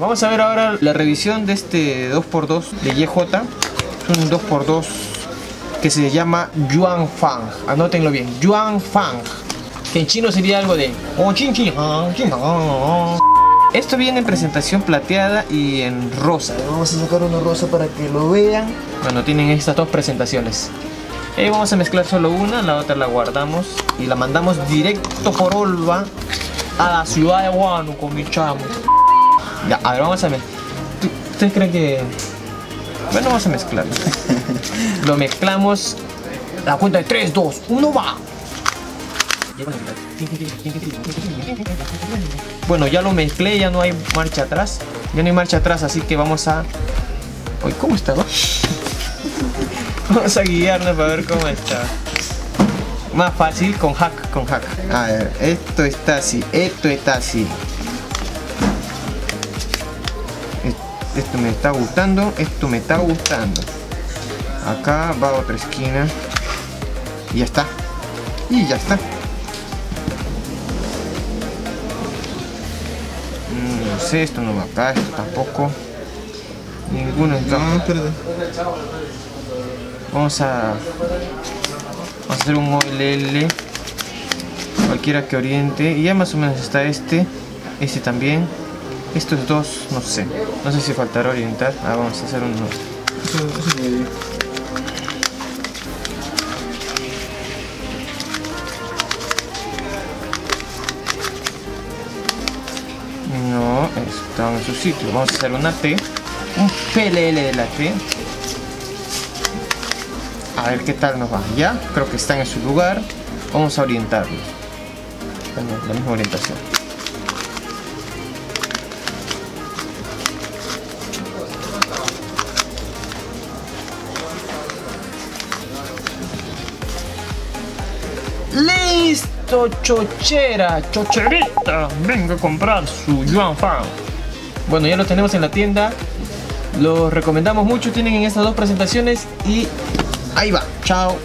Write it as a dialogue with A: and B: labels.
A: Vamos a ver ahora la revisión de este 2x2 de YJ. Es un 2x2 que se llama Yuan Fang. Anótenlo bien, Yuan Fang. Que en chino sería algo de "Oh, chin, chin, ah, chin, ah". Esto viene en presentación plateada y en rosa. Vamos a sacar uno rosa para que lo vean. Bueno, tienen estas dos presentaciones. Y vamos a mezclar solo una, la otra la guardamos y la mandamos directo por Olva a la ciudad de Huánuco, mi chamo. Ya, a ver, vamos a ver. ¿Tú- ¿Ustedes creen que.? Bueno, vamos a mezclarlo. Lo mezclamos. La cuenta de 3, 2, 1, va. Bueno, ya lo mezclé, ya no hay marcha atrás. Ya no hay marcha atrás, así que vamos a. Uy, ¿cómo está? Vamos a guiarnos para ver cómo está. Más fácil con hack, con hack. A ver, esto está así, esto está así. Esto me está gustando, esto me está gustando. Acá va otra esquina. Y ya está. Y ya está. Mm, No sé, esto no va acá, esto tampoco. Ninguno está.
B: No.
A: Vamos a, vamos a hacer un OLL. Cualquiera que oriente. Y ya más o menos está este. Este también. Estos dos, no sé. No sé si faltará orientar. Ah, vamos a hacer uno. No, está en su sitio. Vamos a hacer una T. Un PLL de la T. A ver qué tal nos va. Ya, creo que están en su lugar. Vamos a orientarlos. Bueno, la misma orientación. ¡Listo, chochera! ¡Chocherita! Venga a comprar su Yuan Fan. Bueno, ya lo tenemos en la tienda. Los recomendamos mucho. Tienen en estas dos presentaciones. Y ahí va. Chao.